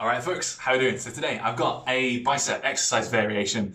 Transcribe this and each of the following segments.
Alright folks, how are you doing? So today I've got a bicep exercise variation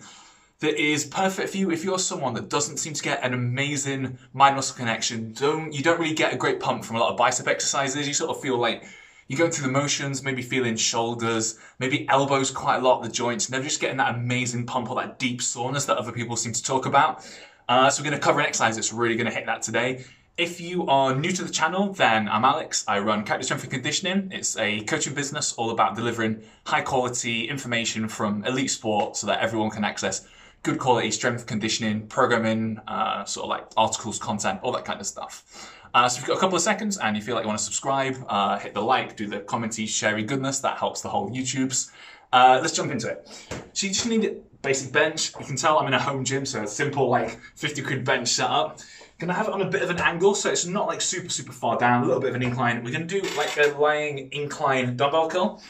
that is perfect for you if you're someone that doesn't seem to get an amazing mind muscle connection. Don't you don't really get a great pump from a lot of bicep exercises. You sort of feel like you're going through the motions, maybe feeling shoulders, maybe elbows quite a lot, the joints, never just getting that amazing pump or that deep soreness that other people seem to talk about. Uh, so we're going to cover an exercise that's really going to hit that today. If you are new to the channel, then I'm Alex. I run Character Strength and Conditioning. It's a coaching business all about delivering high quality information from elite sport so that everyone can access good quality strength conditioning, programming, uh, sort of like articles, content, all that kind of stuff. Uh, so if you've got a couple of seconds and you feel like you want to subscribe, uh, hit the like, do the commenty, sharey goodness, that helps the whole YouTubes. Uh, let's jump into it. So you just need a basic bench. You can tell I'm in a home gym, so a simple like 50 quid bench setup. Gonna have it on a bit of an angle, so it's not like super, super far down, a little bit of an incline. We're gonna do like a lying incline dumbbell curl.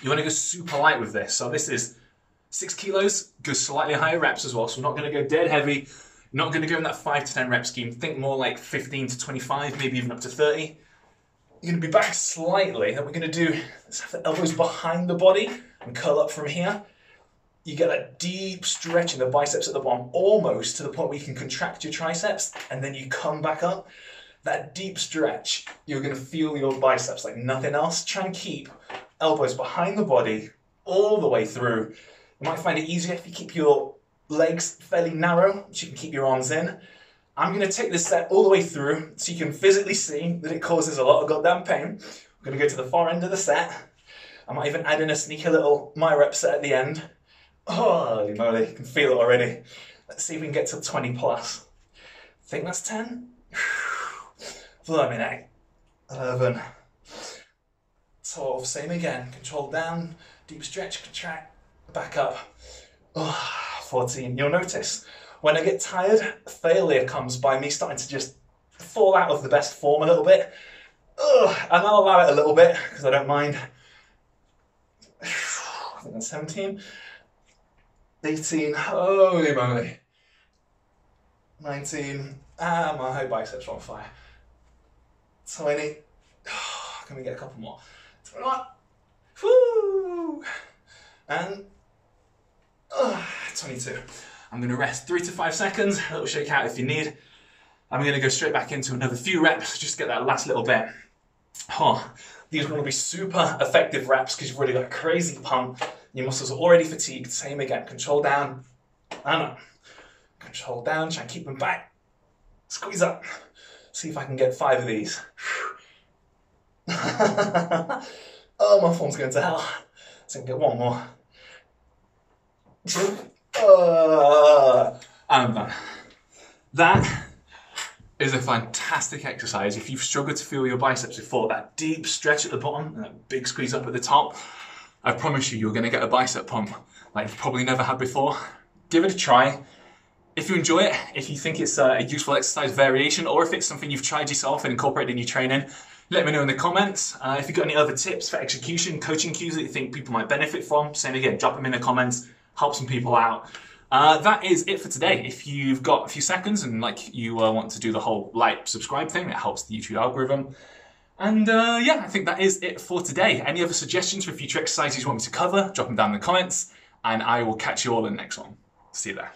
You wanna go super light with this. So this is six kilos, go slightly higher reps as well. So we're not gonna go dead heavy, not gonna go in that five to 10 rep scheme. Think more like 15 to 25, maybe even up to 30. You're gonna be back slightly, and we're gonna do, let's have the elbows behind the body and curl up from here you get that deep stretch in the biceps at the bottom, almost to the point where you can contract your triceps, and then you come back up. That deep stretch, you're gonna feel your biceps like nothing else. Try and keep elbows behind the body all the way through. You might find it easier if you keep your legs fairly narrow, so you can keep your arms in. I'm gonna take this set all the way through so you can physically see that it causes a lot of goddamn pain. I'm gonna go to the far end of the set. I might even add in a sneaky little myo-rep set at the end. Oh, Holy moly, you can feel it already. Let's see if we can get to 20 plus. I Think that's 10? Blimey, 11, 12, same again. Control down, deep stretch, contract, back up. Oh, 14. You'll notice when I get tired, failure comes by me starting to just fall out of the best form a little bit. And I'll allow it a little bit because I don't mind. I think that's 17. 18, holy moly. 19, ah, my biceps are on fire. 20, oh, can we get a couple more? 21, whoo, and uh, 22. I'm gonna rest three to five seconds, a little shake out if you need. I'm gonna go straight back into another few reps, just get that last little bit. Oh, these are gonna be super effective reps because you've already got a crazy pump your muscles are already fatigued. Same again. Control down and up. Control down. Try and keep them back. Squeeze up. See if I can get five of these. oh, my form's going to hell. So I can get one more. Uh, I'm done. That is a fantastic exercise. If you've struggled to feel your biceps before, that deep stretch at the bottom and that big squeeze up at the top, I promise you, you're going to get a bicep pump like you've probably never had before. Give it a try. If you enjoy it, if you think it's a useful exercise variation, or if it's something you've tried yourself and incorporated in your training, let me know in the comments. Uh, if you've got any other tips for execution, coaching cues that you think people might benefit from, same again, drop them in the comments, help some people out. Uh, that is it for today. If you've got a few seconds and like you uh, want to do the whole like, subscribe thing, it helps the YouTube algorithm. And uh, yeah, I think that is it for today. Any other suggestions for future exercises you want me to cover, drop them down in the comments, and I will catch you all in the next one. See you there.